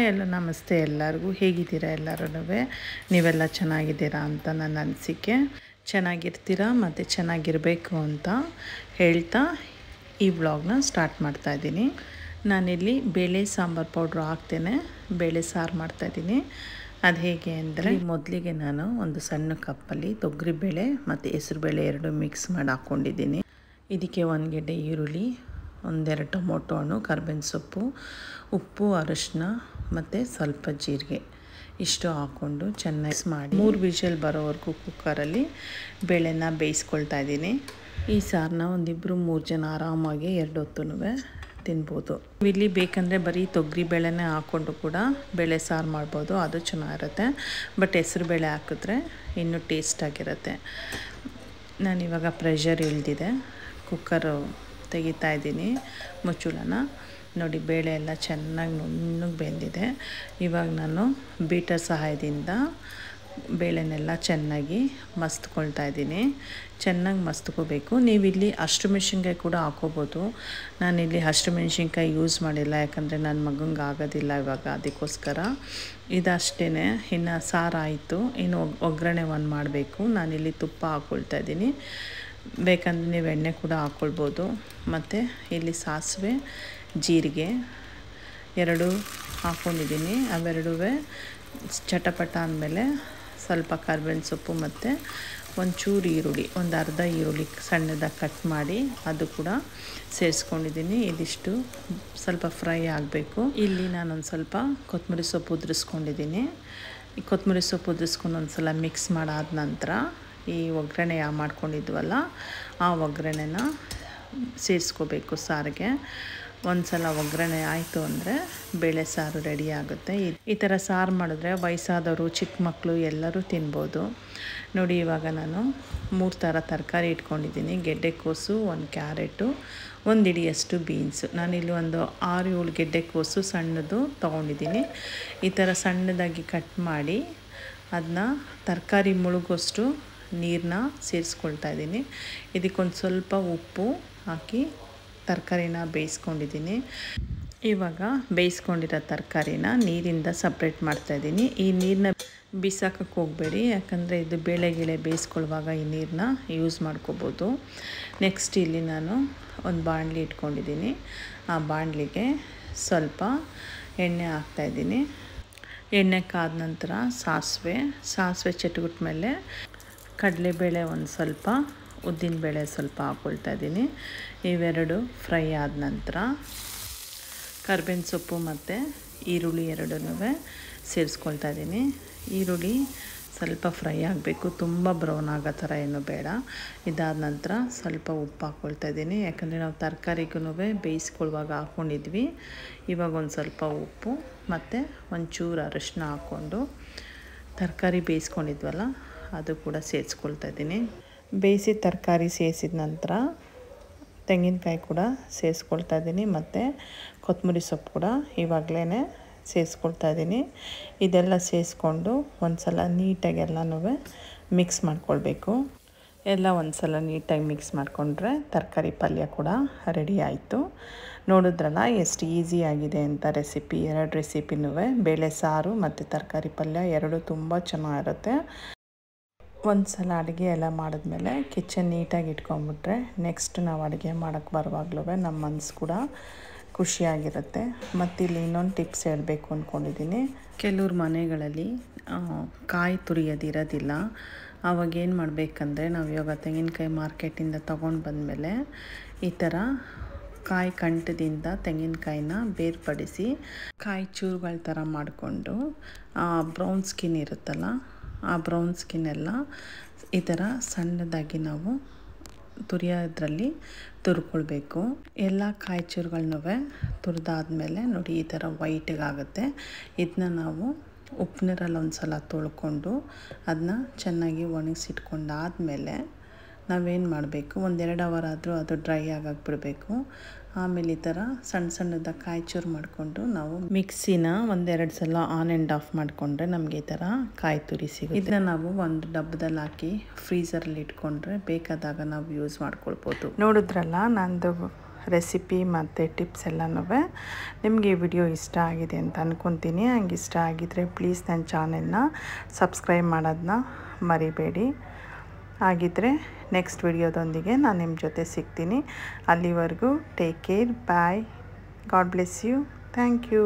Hi ಎಲ್ಲ ನಮಸ್ತೆ ಎಲ್ಲರಿಗೂ. ಹೇಗಿದ್ದೀರಾ ಎಲ್ಲರೂ ನೀವೆಲ್ಲ ಚೆನ್ನಾಗಿದ್ದೀರಾ ಅಂತ ನನ್ನ ಅನಿಸಿಕೆ. ಚೆನ್ನಾಗಿರ್ತೀರಾ ಮತ್ತು ಚೆನ್ನಾಗಿರಬೇಕು ಅಂತ ಹೇಳ್ತಾ ಈ ವ್ಲಾಗ್ನ ಸ್ಟಾರ್ಟ್ ಮಾಡ್ತಾ ಇದ್ದೀನಿ. ನಾನಿಲ್ಲಿ ಬೇಳೆ ಸಾಂಬಾರು ಪೌಡ್ರ್ ಹಾಕ್ತೇನೆ. ಬೇಳೆ ಸಾರು ಮಾಡ್ತಾಯಿದ್ದೀನಿ ಅದು ಹೇಗೆ ಅಂದರೆ ಮೊದಲಿಗೆ ನಾನು ಒಂದು ಸಣ್ಣ ಕಪ್ಪಲ್ಲಿ ತೊಗರಿಬೇಳೆ ಮತ್ತು ಹೆಸರುಬೇಳೆ ಎರಡು ಮಿಕ್ಸ್ ಮಾಡಿ ಹಾಕ್ಕೊಂಡಿದ್ದೀನಿ. ಇದಕ್ಕೆ ಒಂದು ಗೆಡ್ಡೆ ಈರುಳ್ಳಿ, ಒಂದೆರಡು ಟೊಮೊಟೊ ಹಣ್ಣು, ಕರ್ಬೇವಿನ ಸೊಪ್ಪು, ಉಪ್ಪು, ಅರಶಿನ ಮತ್ತು ಸ್ವಲ್ಪ ಜೀರಿಗೆ ಇಷ್ಟು ಹಾಕ್ಕೊಂಡು ಚೆನ್ನಾಗಿ ಮಾಡಿ ಮೂರು ವಿಷಲ್ ಬರೋವರೆಗೂ ಕುಕ್ಕರಲ್ಲಿ ಬೇಳೆನ ಬೇಯಿಸ್ಕೊಳ್ತಾ ಇದ್ದೀನಿ. ಈ ಸಾರನ್ನ ಒಂದಿಬ್ಬರು ಮೂರು ಜನ ಆರಾಮಾಗಿ ಎರಡು ಹೊತ್ತು ತಿನ್ಬೋದು. ಇಲ್ಲಿ ಬೇಕಂದರೆ ಬರೀ ತೊಗರಿ ಬೇಳೆನೇ ಹಾಕ್ಕೊಂಡು ಕೂಡ ಬೇಳೆ ಸಾರು ಮಾಡ್ಬೋದು, ಅದು ಚೆನ್ನಾಗಿರುತ್ತೆ. ಬಟ್ ಹೆಸ್ರು ಬೇಳೆ ಹಾಕಿದ್ರೆ ಇನ್ನೂ ಟೇಸ್ಟಾಗಿರುತ್ತೆ ನಾನಿವಾಗ ಪ್ರೆಷರ್ ಇಳ್ದಿದೆ ಕುಕ್ಕರು ತೆಗಿತಾ ಇದ್ದೀನಿ, ಮುಚ್ಚುಳನ. ನೋಡಿ, ಬೇಳೆ ಎಲ್ಲ ಚೆನ್ನಾಗಿ ನುಣ್ಣಗೆ ಬೆಂದಿದೆ. ಇವಾಗ ನಾನು ಬೀಟರ್ ಸಹಾಯದಿಂದ ಬೇಳೆನೆಲ್ಲ ಚೆನ್ನಾಗಿ ಮಸ್ತ್ಕೊಳ್ತಾ ಇದ್ದೀನಿ. ಚೆನ್ನಾಗಿ ಮಸ್ತ್ಕೋಬೇಕು. ನೀವಿಲ್ಲಿ ಅಷ್ಟು ಮೆಣಸಿನ್ಕಾಯಿ ಕೂಡ ಹಾಕೋಬೋದು. ನಾನಿಲ್ಲಿ ಅಷ್ಟು ಮೆಣಸಿನ್ಕಾಯಿ ಯೂಸ್ ಮಾಡಿಲ್ಲ, ಯಾಕಂದರೆ ನನ್ನ ಮಗಂಗೆ ಆಗೋದಿಲ್ಲ ಇವಾಗ, ಅದಕ್ಕೋಸ್ಕರ. ಇದಷ್ಟೇ ಇನ್ನು ಸಾರಾಯಿತು ಇನ್ನು ಒಗ್ಗರಣೆ ಒಂದು ಮಾಡಬೇಕು. ನಾನಿಲ್ಲಿ ತುಪ್ಪ ಹಾಕ್ಕೊಳ್ತಾ ಇದ್ದೀನಿ. ಬೇಕಂದರೆ ನೀವು ಎಣ್ಣೆ ಕೂಡ ಹಾಕ್ಕೊಳ್ಬೋದು ಮತ್ತು ಇಲ್ಲಿ ಸಾಸಿವೆ ಜೀರಿಗೆ, ಎರಡು ಹಾಕ್ಕೊಂಡಿದ್ದೀನಿ ಅವೆರಡೂ ಚಟಪಟ ಅಂದಮೇಲೆ ಸ್ವಲ್ಪ ಕರ್ಬೇವಿನ ಸೊಪ್ಪು ಮತ್ತು ಒಂಚೂರು ಈರುಳ್ಳಿ, ಒಂದು ಅರ್ಧ ಈರುಳ್ಳಿ ಸಣ್ಣದಾಗಿ ಕಟ್ ಮಾಡಿ ಅದು ಕೂಡ ಸೇರಿಸ್ಕೊಂಡಿದ್ದೀನಿ. ಇದಿಷ್ಟು ಸ್ವಲ್ಪ ಫ್ರೈ ಆಗಬೇಕು. ಇಲ್ಲಿ ನಾನೊಂದು ಸ್ವಲ್ಪ ಕೊತ್ತಂಬರಿ ಸೊಪ್ಪು ಉದುರಿಸ್ಕೊಂಡಿದ್ದೀನಿ. ಈ ಕೊತ್ತಂಬರಿ ಸೊಪ್ಪು ಉದುರಿಸ್ಕೊಂಡು ಒಂದು ಸಲ ಮಿಕ್ಸ್ ಮಾಡಾದ ನಂತರ ಈ ಒಗ್ಗರಣೆ ಯಾವ ಮಾಡ್ಕೊಂಡಿದ್ವಲ್ಲ, ಆ ಒಗ್ಗರಣೆನ ಸೇರಿಸ್ಕೋಬೇಕು ಸಾರಿಗೆ. ಒಂದು ಸಲ ಒಗ್ಗರಣೆ ಆಯಿತು ಅಂದರೆ ಬೇಳೆ ಸಾರು ರೆಡಿ ಆಗುತ್ತೆ. ಈ ಥರ ಸಾರು ಮಾಡಿದ್ರೆ ವಯಸ್ಸಾದವರು, ಚಿಕ್ಕ ಮಕ್ಕಳು ಎಲ್ಲರೂ ತಿನ್ಬೋದು. ನೋಡಿ, ಇವಾಗ ನಾನು ಮೂರು ಥರ ತರಕಾರಿ ಇಟ್ಕೊಂಡಿದ್ದೀನಿ. ಗೆಡ್ಡೆಕೋಸು ಒಂದು ಕ್ಯಾರೆಟು, ಒಂದು ಇಡಿಯಷ್ಟು ಬೀನ್ಸು. ನಾನಿಲ್ಲಿ ಒಂದು ಆರು ಏಳು ಗೆಡ್ಡೆಕೋಸು ಸಣ್ಣದು ತೊಗೊಂಡಿದ್ದೀನಿ. ಈ ಥರ ಸಣ್ಣದಾಗಿ ಕಟ್ ಮಾಡಿ ಅದನ್ನ ತರಕಾರಿ ಮುಳುಗೋಷ್ಟು ನೀರನ್ನ ಸೇರಿಸ್ಕೊಳ್ತಾ ಇದ್ದೀನಿ. ಇದಕ್ಕೊಂದು ಸ್ವಲ್ಪ ಉಪ್ಪು ಹಾಕಿ ತರಕಾರಿನ ಬೇಯಿಸ್ಕೊಂಡಿದ್ದೀನಿ. ಇವಾಗ ಬೇಯಿಸ್ಕೊಂಡಿರೋ ತರಕಾರಿನ ನೀರಿಂದ ಸಪ್ರೇಟ್ ಮಾಡ್ತಾಯಿದ್ದೀನಿ ಈ ನೀರನ್ನ ಬಿಸಾಕಕ್ಕೆ ಹೋಗಬೇಡಿ, ಯಾಕಂದರೆ ಇದು ಬೇಳೆ ಗಿಳೆ ಬೇಯಿಸ್ಕೊಳ್ಳುವಾಗ ಈ ನೀರನ್ನ ಯೂಸ್ ಮಾಡ್ಕೋಬೋದು. ನೆಕ್ಸ್ಟ್ ಇಲ್ಲಿ ನಾನು ಒಂದು ಬಾಣಲಿ ಇಟ್ಕೊಂಡಿದ್ದೀನಿ. ಆ ಬಾಣಲಿಗೆ ಸ್ವಲ್ಪ ಎಣ್ಣೆ ಹಾಕ್ತಾಯಿದ್ದೀನಿ ಎಣ್ಣೆ ಕಾದ ನಂತರ ಸಾಸಿವೆ ಸಾಸಿವೆ ಚಟ್ಗುಟ್ಟ ಮೇಲೆ ಕಡಲೆಬೇಳೆ ಒಂದು ಸ್ವಲ್ಪ ಉದ್ದಿನಬೇಳೆ ಸ್ವಲ್ಪ ಹಾಕ್ಕೊಳ್ತಾ ಇದ್ದೀನಿ. ಇವೆರಡು ಫ್ರೈ ಆದ ನಂತರ ಕರ್ಬೇವಿನ ಸೊಪ್ಪು ಮತ್ತು ಈರುಳ್ಳಿ ಎರಡನ್ನೂ ಸೇರಿಸ್ಕೊಳ್ತಾ ಇದ್ದೀನಿ. ಈರುಳ್ಳಿ ಸ್ವಲ್ಪ ಫ್ರೈ ಆಗಬೇಕು. ತುಂಬ ಬ್ರೌನ್ ಆಗೋ ಥರ ಏನು ಬೇಡ. ಇದಾದ ನಂತರ ಸ್ವಲ್ಪ ಉಪ್ಪು ಹಾಕ್ಕೊಳ್ತಾ ಇದ್ದೀನಿ. ಯಾಕಂದರೆ ನಾವು ತರಕಾರಿಗೂ ಬೇಯಿಸ್ಕೊಳ್ಳುವಾಗ ಹಾಕ್ಕೊಂಡಿದ್ವಿ ಇವಾಗ ಒಂದು ಸ್ವಲ್ಪ ಉಪ್ಪು ಮತ್ತು ಒಂಚೂರು ಅರಶಿನ ಹಾಕ್ಕೊಂಡು ತರಕಾರಿ ಬೇಯಿಸ್ಕೊಂಡಿದ್ವಲ್ಲ, ಅದು ಕೂಡ ಸೇರಿಸ್ಕೊಳ್ತಾ ಇದ್ದೀನಿ. ಬೇಯಿಸಿದ ತರಕಾರಿ ಸೇರಿಸಿದ ನಂತರ ತೆಂಗಿನಕಾಯಿ ಕೂಡ ಸೇರಿಸ್ಕೊಳ್ತಾ ಇದ್ದೀನಿ ಮತ್ತು ಕೊತ್ತಂಬರಿ ಸೊಪ್ಪು ಕೂಡ ಇವಾಗಲೇ ಸೇರಿಸ್ಕೊಳ್ತಾ ಇದ್ದೀನಿ. ಇದೆಲ್ಲ ಸೇರಿಸ್ಕೊಂಡು ಒಂದು ಸಲ ನೀಟಾಗಿ ಎಲ್ಲನೂ ಮಿಕ್ಸ್ ಮಾಡ್ಕೊಳ್ಬೇಕು. ಎಲ್ಲ ಒಂದು ಸಲ ನೀಟಾಗಿ ಮಿಕ್ಸ್ ಮಾಡಿಕೊಂಡ್ರೆ ತರಕಾರಿ ಪಲ್ಯ ಕೂಡ ರೆಡಿ ಆಯಿತು. ನೋಡಿದ್ರಲ್ಲ ಎಷ್ಟು ಈಸಿಯಾಗಿದೆ ಅಂತ ರೆಸಿಪಿ, ಎರಡು ರೆಸಿಪಿನೂ, ಬೇಳೆ ಸಾರು ಮತ್ತು ತರಕಾರಿ ಪಲ್ಯ ಎರಡು ತುಂಬ ಚೆನ್ನಾಗಿರುತ್ತೆ. ಒಂದು ಸಲ ಅಡುಗೆ ಎಲ್ಲ ಮಾಡಿದ್ಮೇಲೆ ಕಿಚನ್ ನೀಟಾಗಿ ಇಟ್ಕೊಂಡ್ಬಿಟ್ರೆ ನೆಕ್ಸ್ಟ್ ನಾವು ಅಡುಗೆ ಮಾಡೋಕ್ಕೆ ಬರುವಾಗ್ಲೂ ನಮ್ಮ ಮನಸ್ಸು ಕೂಡ ಖುಷಿಯಾಗಿರುತ್ತೆ. ಮತ್ತು ಇಲ್ಲಿ ಇನ್ನೊಂದು ಟಿಪ್ಸ್ ಹೇಳಬೇಕು ಅಂದ್ಕೊಂಡಿದ್ದೀನಿ ಕೆಲವ್ರ ಮನೆಗಳಲ್ಲಿ ಕಾಯಿ ತುರಿಯೋದಿರೋದಿಲ್ಲ. ಆವಾಗ ಏನು ಮಾಡಬೇಕಂದ್ರೆ ನಾವು ಇವಾಗ ತೆಂಗಿನಕಾಯಿ ಮಾರ್ಕೆಟಿಂದ ತೊಗೊಂಡು ಬಂದಮೇಲೆ ಈ ಥರ ಕಾಯಿ ಕಂಠದಿಂದ ತೆಂಗಿನಕಾಯಿನ ಬೇರ್ಪಡಿಸಿ ಕಾಯಿ ಚೂರುಗಳ ಥರ ಮಾಡಿಕೊಂಡು ಬ್ರೌನ್ ಸ್ಕಿನ್ ಇರುತ್ತಲ್ಲ ಆ ಬ್ರೌನ್ ಸ್ಕಿನ್ನೆಲ್ಲ ಈ ಥರ ಸಣ್ಣದಾಗಿ ನಾವು ತುರಿಯೋದ್ರಲ್ಲಿ ತುರ್ಕೊಳ್ಬೇಕು. ಎಲ್ಲ ಕಾಯಿ ಚೂರುಗಳನ್ನು ತುರಿದಾದ್ಮೇಲೆ ನೋಡಿ ಈ ಥರ ವೈಟಿಗಾಗುತ್ತೆ ಇದನ್ನ ನಾವು ಉಪ್ಪು ನೀರಲ್ಲಿ ಒಂದು ಸಲ ತೊಳ್ಕೊಂಡು ಅದನ್ನ ಚೆನ್ನಾಗಿ ಒಣಗಿಸಿಟ್ಕೊಂಡಾದ್ಮೇಲೆ ನಾವೇನು ಮಾಡಬೇಕು? ಒಂದೆರಡು ಅವರ್ ಆದರೂ ಅದು ಡ್ರೈ ಆಗಿಬಿಡಬೇಕು ಬಿಡಬೇಕು ಆಮೇಲೆ ಈ ಥರ ಸಣ್ಣ ಸಣ್ಣದಾಗಿ ಕಾಯಿ ಚೂರು ಮಾಡಿಕೊಂಡು ನಾವು ಮಿಕ್ಸಿನ ಒಂದೆರಡು ಸಲ ಆನ್ ಆ್ಯಂಡ್ ಆಫ್ ಮಾಡಿಕೊಂಡ್ರೆ ನಮಗೆ ಈ ಥರ ಕಾಯಿ ತುರಿ ಸಿಗುತ್ತೆ. ಇದನ್ನ ನಾವು ಒಂದು ಡಬ್ಬದಲ್ಲಿ ಹಾಕಿ ಫ್ರೀಸರಲ್ಲಿ ಇಟ್ಕೊಂಡ್ರೆ ಬೇಕಾದಾಗ ನಾವು ಯೂಸ್ ಮಾಡ್ಕೊಳ್ಬೋದು. ನೋಡಿದ್ರಲ್ಲ ನಂದು ರೆಸಿಪಿ ಮತ್ತು ಟಿಪ್ಸ್ ಎಲ್ಲನೂ. ನಿಮಗೆ ವಿಡಿಯೋ ಇಷ್ಟ ಆಗಿದೆ ಅಂತ ಅಂದ್ಕೊತೀನಿ ಹಂಗೆ ಇಷ್ಟ ಆಗಿದ್ದರೆ ಪ್ಲೀಸ್ ನನ್ನ ಚಾನೆಲ್ನ ಸಬ್ಸ್ಕ್ರೈಬ್ ಮಾಡೋದನ್ನ ಮರಿಬೇಡಿ. ಹಾಗಿದ್ದರೆ ನೆಕ್ಸ್ಟ್ ವಿಡಿಯೋದೊಂದಿಗೆ ನಾನು ನಿಮ್ಮ ಜೊತೆ ಸಿಗ್ತೀನಿ. ಅಲ್ಲಿವರೆಗೂ take care bye God bless you thank you